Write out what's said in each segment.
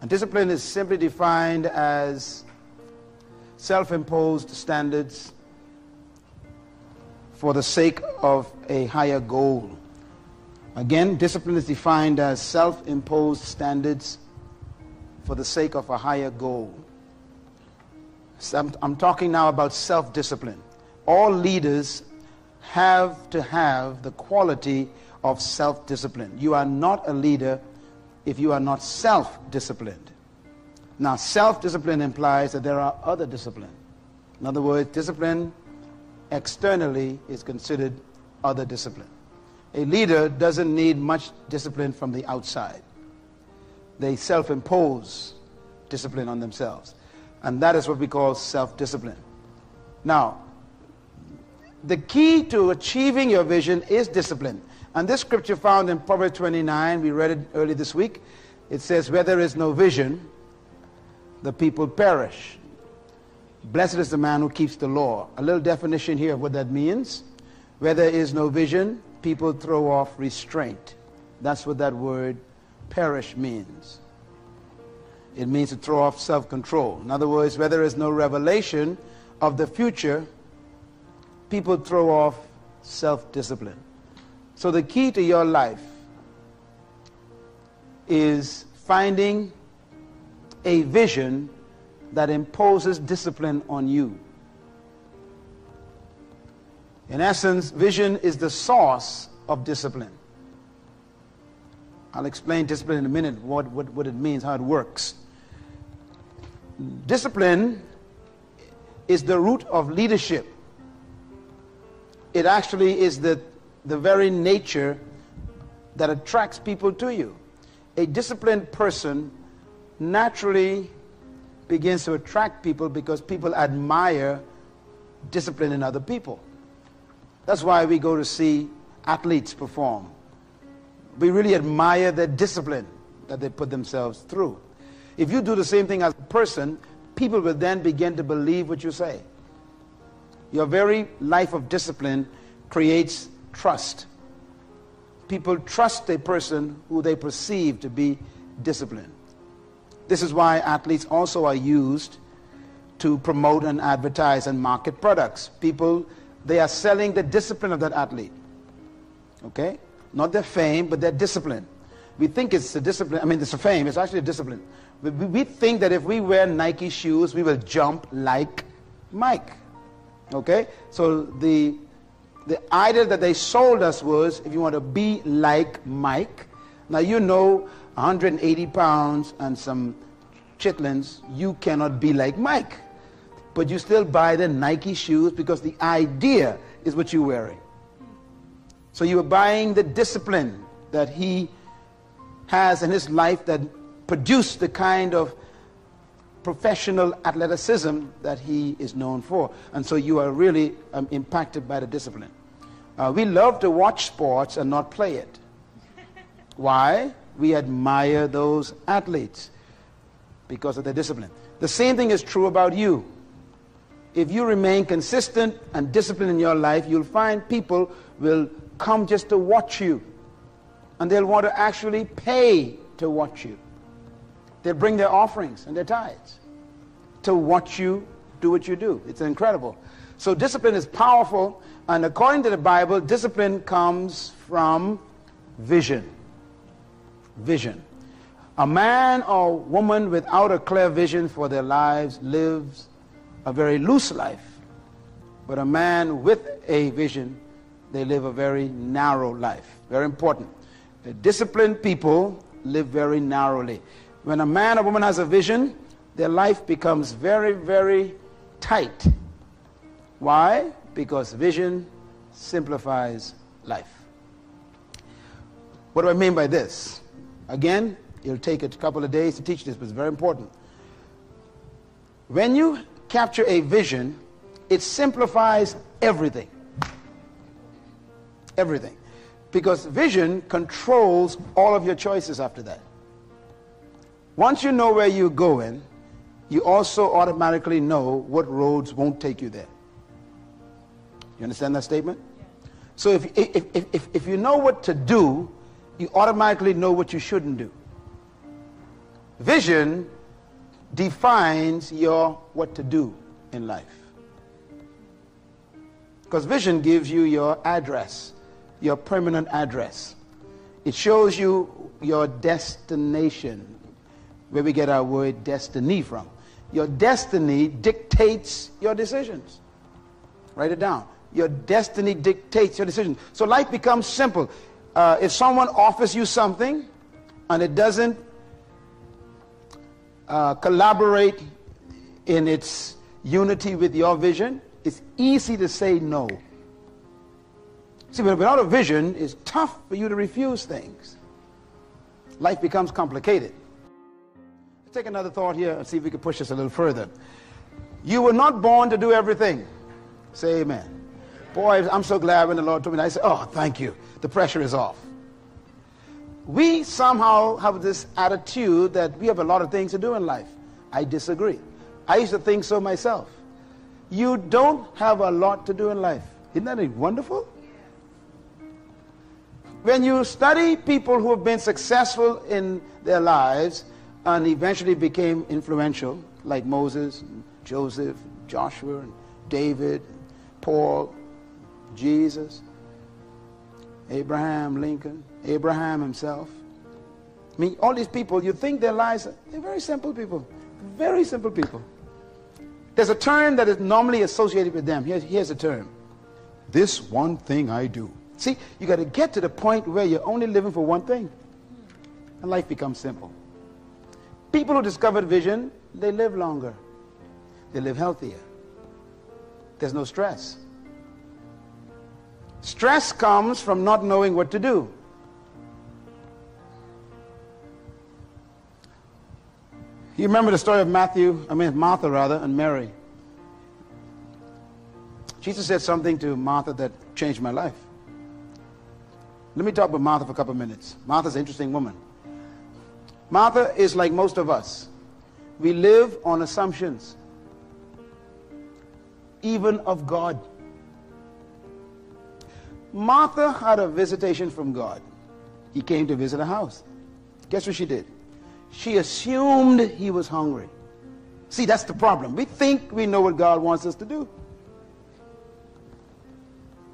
And discipline is simply defined as self imposed standards for the sake of a higher goal. Again, discipline is defined as self imposed standards for the sake of a higher goal. So I'm, I'm talking now about self discipline. All leaders have to have the quality of self discipline. You are not a leader if you are not self disciplined. Now, self discipline implies that there are other discipline. In other words, discipline externally is considered other discipline. A leader doesn't need much discipline from the outside, they self impose discipline on themselves. And that is what we call self discipline. Now, the key to achieving your vision is discipline. And this scripture found in Proverbs 29, we read it early this week. It says, Where there is no vision, the people perish. Blessed is the man who keeps the law. A little definition here of what that means. Where there is no vision, people throw off restraint. That's what that word perish means. It means to throw off self control. In other words, where there is no revelation of the future, people throw off self discipline. So the key to your life is finding a vision that imposes discipline on you. In essence, vision is the source of discipline. I'll explain discipline in a minute, what, what, what it means, how it works. Discipline is the root of leadership. It actually is the, the very nature that attracts people to you. A disciplined person naturally begins to attract people because people admire discipline in other people. That's why we go to see athletes perform. We really admire their discipline that they put themselves through. If you do the same thing as a person, people will then begin to believe what you say. Your very life of discipline creates trust. People trust a person who they perceive to be disciplined. This is why athletes also are used to promote and advertise and market products. People, they are selling the discipline of that athlete. Okay? Not their fame, but their discipline. We think it's a discipline. I mean, it's a fame. It's actually a discipline. We, we think that if we wear Nike shoes, we will jump like Mike. Okay? So the, the idea that they sold us was if you want to be like Mike, now you know 180 pounds and some chitlins, you cannot be like Mike. But you still buy the Nike shoes because the idea is what you're wearing. So you are buying the discipline that he has in his life that produced the kind of professional athleticism that he is known for. And so you are really um, impacted by the discipline. Uh, we love to watch sports and not play it. Why? we admire those athletes because of their discipline. The same thing is true about you. If you remain consistent and disciplined in your life, you'll find people will come just to watch you. And they'll want to actually pay to watch you. They'll bring their offerings and their tithes to watch you do what you do. It's incredible. So discipline is powerful, and according to the Bible, discipline comes from vision vision. A man or woman without a clear vision for their lives lives a very loose life. But a man with a vision, they live a very narrow life. Very important. The disciplined people live very narrowly. When a man or woman has a vision, their life becomes very, very tight. Why? Because vision simplifies life. What do I mean by this? Again, it'll take a couple of days to teach this, but it's very important. When you capture a vision, it simplifies everything. Everything. Because vision controls all of your choices after that. Once you know where you're going, you also automatically know what roads won't take you there. You understand that statement? So if, if, if, if, you know what to do, you automatically know what you shouldn't do. Vision defines your what to do in life. Because vision gives you your address, your permanent address. It shows you your destination, where we get our word destiny from. Your destiny dictates your decisions. Write it down. Your destiny dictates your decisions. So life becomes simple. Uh, if someone offers you something and it doesn't uh, collaborate in its unity with your vision, it's easy to say no. See, without a vision, it's tough for you to refuse things. Life becomes complicated. Take another thought here and see if we can push this a little further. You were not born to do everything. Say amen. Boy, I'm so glad when the Lord told me that. I said, oh, thank you. The pressure is off. We somehow have this attitude that we have a lot of things to do in life. I disagree. I used to think so myself. You don't have a lot to do in life. Isn't that wonderful? When you study people who have been successful in their lives and eventually became influential, like Moses, Joseph, Joshua, David, Paul, Jesus, Abraham, Lincoln, Abraham himself. I mean, all these people, you think their lives, they're very simple people. Very simple people. There's a term that is normally associated with them. Here's, here's a term. This one thing I do. See, you got to get to the point where you're only living for one thing. And life becomes simple. People who discovered vision, they live longer. They live healthier. There's no stress. Stress comes from not knowing what to do. You remember the story of Matthew, I mean Martha rather, and Mary. Jesus said something to Martha that changed my life. Let me talk about Martha for a couple of minutes. Martha's an interesting woman. Martha is like most of us. We live on assumptions, even of God. Martha had a visitation from God. He came to visit her house. Guess what she did? She assumed he was hungry. See, that's the problem. We think we know what God wants us to do.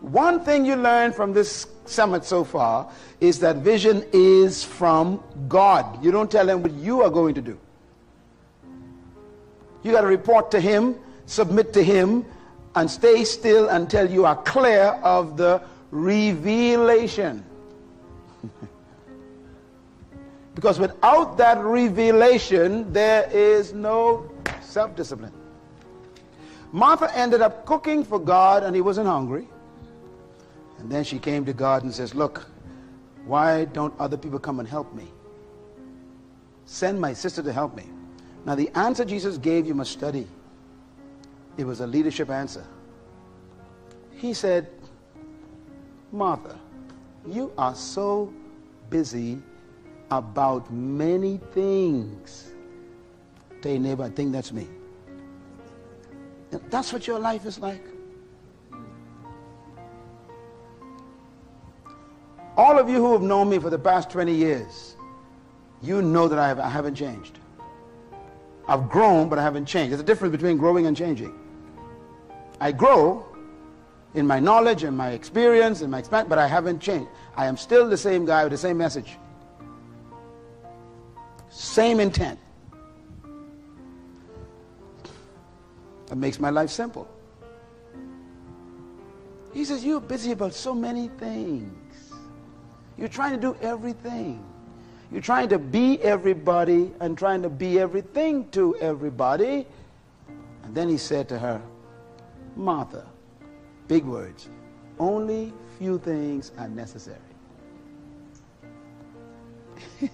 One thing you learn from this summit so far is that vision is from God. You don't tell him what you are going to do. You got to report to him, submit to him, and stay still until you are clear of the revelation. because without that revelation, there is no self discipline. Martha ended up cooking for God and he wasn't hungry. And then she came to God and says, Look, why don't other people come and help me? Send my sister to help me. Now, the answer Jesus gave you must study. It was a leadership answer. He said, Martha, you are so busy about many things. Tell your neighbor, I think that's me. That's what your life is like. All of you who have known me for the past 20 years, you know that I, have, I haven't changed. I've grown, but I haven't changed. There's a difference between growing and changing. I grow in my knowledge and my experience and my experience, but I haven't changed. I am still the same guy with the same message. Same intent. That makes my life simple. He says, You're busy about so many things. You're trying to do everything. You're trying to be everybody and trying to be everything to everybody. And then he said to her, Martha, Big words. Only few things are necessary.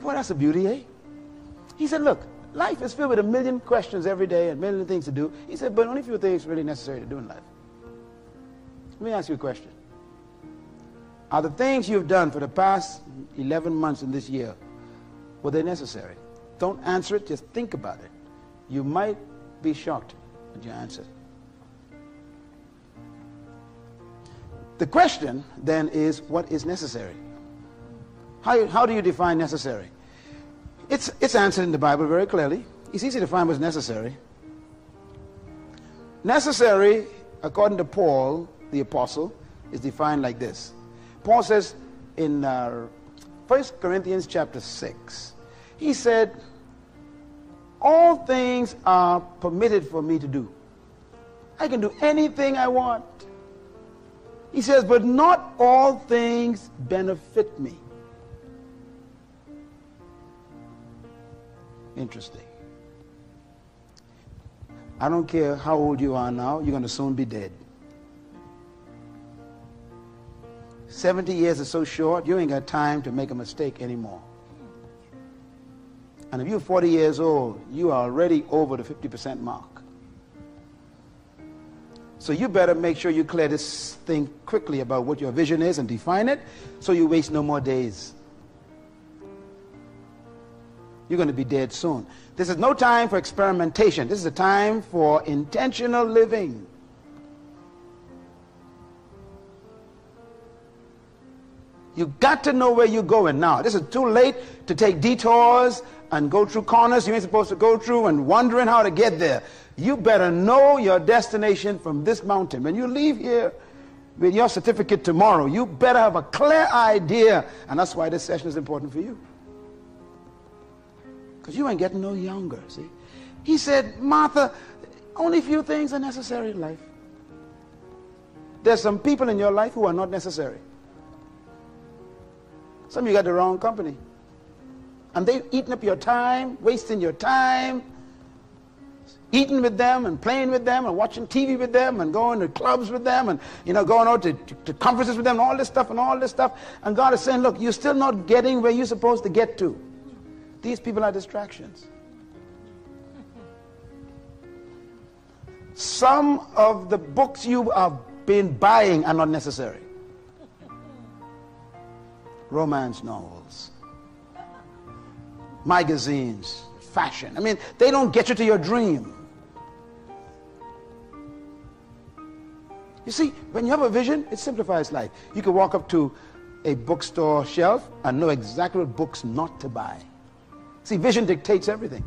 Boy, that's a beauty, eh? He said, look, life is filled with a million questions every day and a million things to do. He said, but only few things really necessary to do in life. Let me ask you a question. Are the things you've done for the past 11 months in this year, were they necessary? Don't answer it, just think about it. You might be shocked at your answer. The question then is what is necessary? How, how do you define necessary? It's, it's answered in the Bible very clearly. It's easy to find what's necessary. Necessary, according to Paul, the apostle, is defined like this. Paul says in uh, 1 Corinthians chapter 6, he said, All things are permitted for me to do. I can do anything I want. He says, But not all things benefit me. Interesting. I don't care how old you are now, you're going to soon be dead. 70 years is so short, you ain't got time to make a mistake anymore. And if you're 40 years old, you are already over the 50% mark. So you better make sure you clear this thing quickly about what your vision is and define it so you waste no more days. You're going to be dead soon. This is no time for experimentation. This is a time for intentional living. You got to know where you're going now. This is too late to take detours and go through corners you ain't supposed to go through and wondering how to get there. You better know your destination from this mountain. When you leave here with your certificate tomorrow, you better have a clear idea. And that's why this session is important for you. Because you ain't getting no younger, see? He said, Martha, only a few things are necessary in life. There's some people in your life who are not necessary. Some of you got the wrong company. And they've eaten up your time, wasting your time, eating with them and playing with them and watching TV with them and going to clubs with them and, you know, going out to, to, to conferences with them and all this stuff and all this stuff. And God is saying, look, you're still not getting where you're supposed to get to. These people are distractions. Some of the books you have been buying are not necessary romance novels, magazines, fashion. I mean, they don't get you to your dream. You see, when you have a vision, it simplifies life. You can walk up to a bookstore shelf and know exactly what books not to buy. See, vision dictates everything.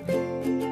Música